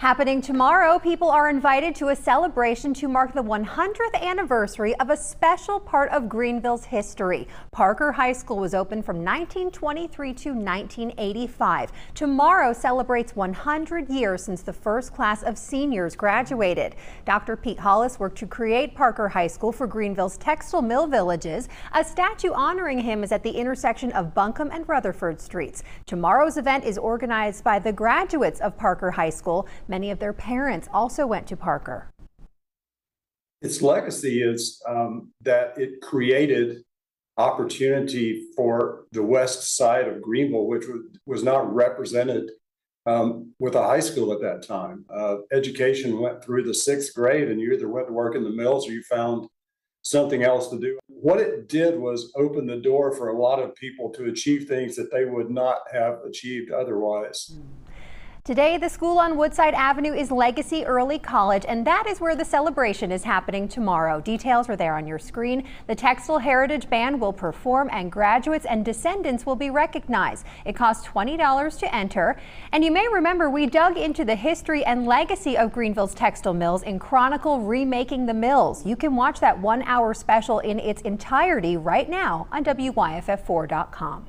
Happening tomorrow, people are invited to a celebration to mark the 100th anniversary of a special part of Greenville's history. Parker High School was opened from 1923 to 1985. Tomorrow celebrates 100 years since the first class of seniors graduated. Dr. Pete Hollis worked to create Parker High School for Greenville's textile mill villages. A statue honoring him is at the intersection of Buncombe and Rutherford Streets. Tomorrow's event is organized by the graduates of Parker High School. Many of their parents also went to Parker. Its legacy is um, that it created opportunity for the west side of Greenville, which was, was not represented um, with a high school at that time. Uh, education went through the sixth grade, and you either went to work in the mills or you found something else to do. What it did was open the door for a lot of people to achieve things that they would not have achieved otherwise. Today, the school on Woodside Avenue is Legacy Early College, and that is where the celebration is happening tomorrow. Details are there on your screen. The Textile Heritage Band will perform, and graduates and descendants will be recognized. It costs $20 to enter. And you may remember we dug into the history and legacy of Greenville's textile mills in Chronicle Remaking the Mills. You can watch that one hour special in its entirety right now on WYFF4.com.